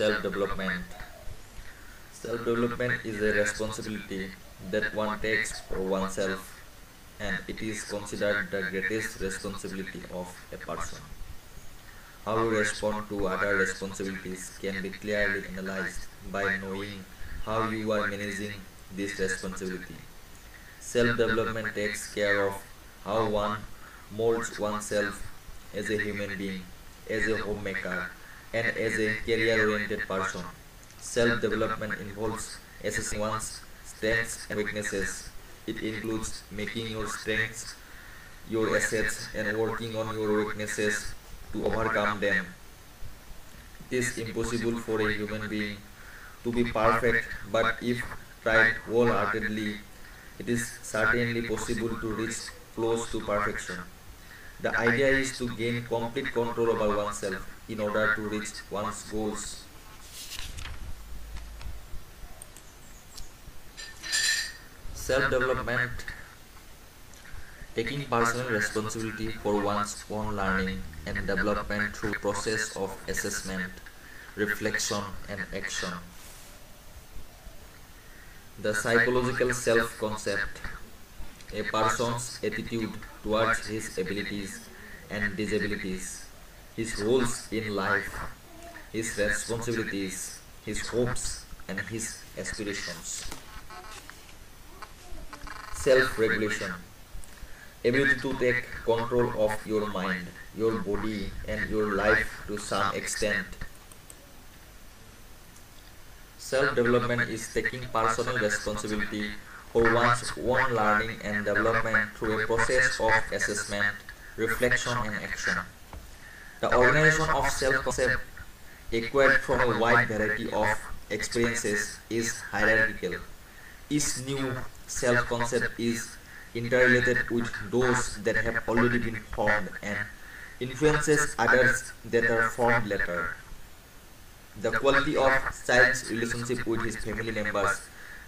Self-development Self-development is a responsibility that one takes for oneself and it is considered the greatest responsibility of a person. How you respond to other responsibilities can be clearly analyzed by knowing how you are managing this responsibility. Self-development takes care of how one molds oneself as a human being, as a homemaker, and as a career-oriented person. Self-development involves assessing one's strengths and weaknesses. It includes making your strengths your assets and working on your weaknesses to overcome them. It is impossible for a human being to be perfect, but if tried wholeheartedly, it is certainly possible to reach close to perfection. The idea is to gain complete control over oneself in order to reach one's goals. Self-development Taking personal responsibility for one's own learning and development through process of assessment, reflection and action. The psychological self-concept, a person's attitude towards his abilities and disabilities, his roles in life, his responsibilities, his hopes and his aspirations. Self-regulation ability to take control of your mind, your body and your life to some extent. Self-development is taking personal responsibility for one's own learning and development through a process of assessment, reflection and action. The organization of self-concept acquired from a wide variety of experiences is hierarchical. Each new self-concept is interrelated with those that have already been formed and influences others that are formed later. The quality of child's relationship with his family members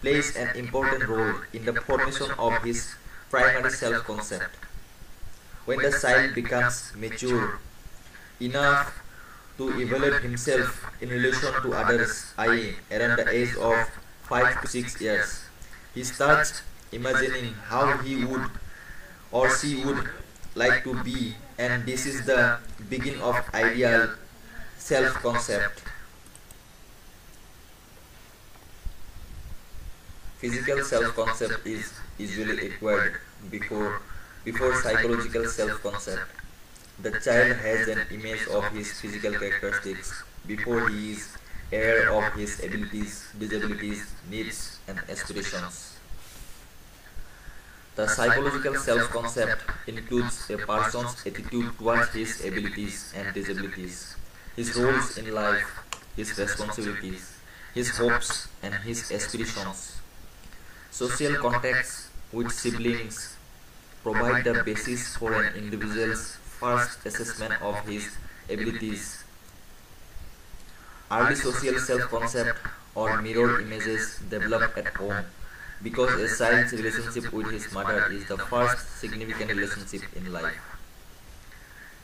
plays an important role in the formation of his primary self-concept. When the child becomes mature enough to evaluate himself in relation to others, i.e. around the age of 5 to 6 years, he starts imagining how he would or she would like to be and this is the beginning of ideal self-concept. Physical self-concept is usually acquired before, before psychological self-concept. The child has an image of his physical characteristics before he is aware of his abilities, disabilities, needs and aspirations. The psychological self-concept includes a person's attitude towards his abilities and disabilities, his roles in life, his responsibilities, his hopes and his aspirations. Social contacts with siblings provide the basis for an individual's first assessment of his abilities. Early social self-concept or mirror images develop at home because a child's relationship with his mother is the first significant relationship in life.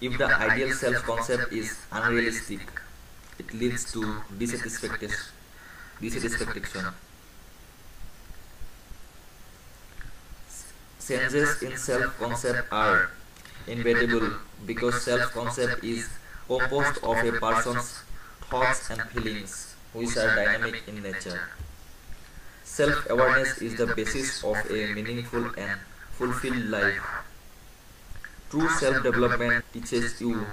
If the ideal self-concept is unrealistic, it leads to dissatisfaction. dissatisfaction. Changes in self-concept are inevitable because self-concept is composed of a person's thoughts and feelings which are dynamic in nature. Self-awareness is the basis of a meaningful and fulfilled life. True self-development teaches you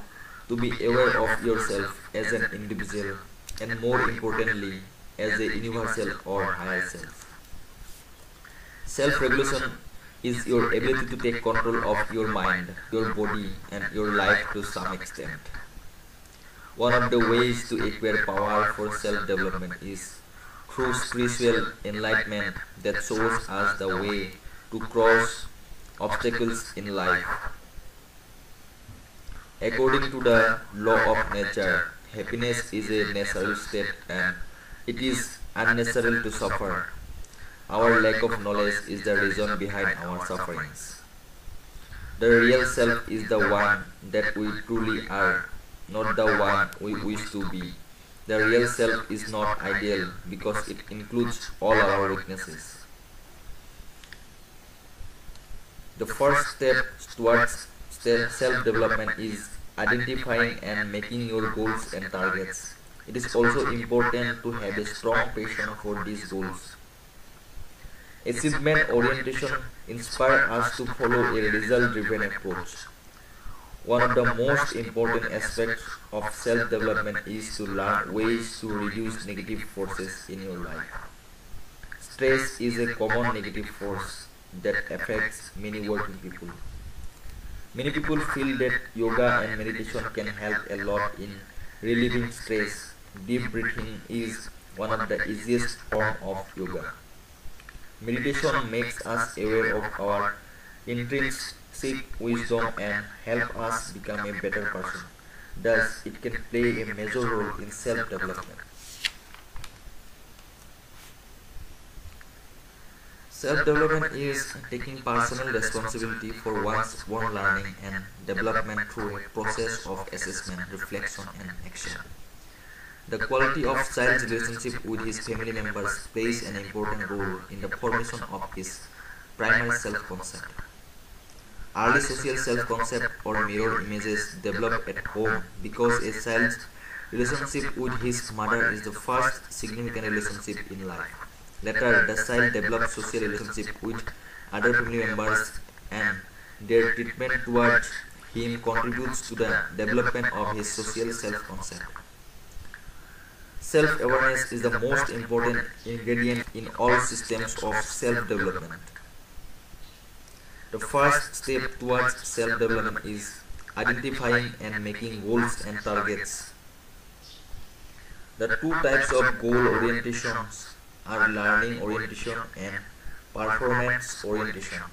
to be aware of yourself as an individual and more importantly as a universal or higher self. Self-regulation is your ability to take control of your mind, your body and your life to some extent. One of the ways to acquire power for self-development is through spiritual enlightenment that shows us the way to cross obstacles in life. According to the law of nature, happiness is a natural state and it is unnecessary to suffer. Our lack of knowledge is the reason behind our sufferings. The real self is the one that we truly are, not the one we wish to be. The real self is not ideal because it includes all our weaknesses. The first step towards self-development is identifying and making your goals and targets. It is also important to have a strong passion for these goals. Achievement orientation inspires us to follow a result-driven approach. One of the most important aspects of self-development is to learn ways to reduce negative forces in your life. Stress is a common negative force that affects many working people. Many people feel that yoga and meditation can help a lot in relieving stress. Deep breathing is one of the easiest form of yoga. Meditation makes us aware of our intrinsic wisdom and help us become a better person. Thus, it can play a major role in self-development. Self-development is taking personal responsibility for one's own learning and development through a process of assessment, reflection and action. The quality of child's relationship with his family members plays an important role in the formation of his primary self-concept. Early social self-concept or mirror images develop at home because a child's relationship with his mother is the first significant relationship in life. Later, the child develops social relationship with other family members and their treatment towards him contributes to the development of his social self-concept. Self-awareness is the most important ingredient in all systems of self-development. The first step towards self-development is identifying and making goals and targets. The two types of goal orientations are learning orientation and performance orientation.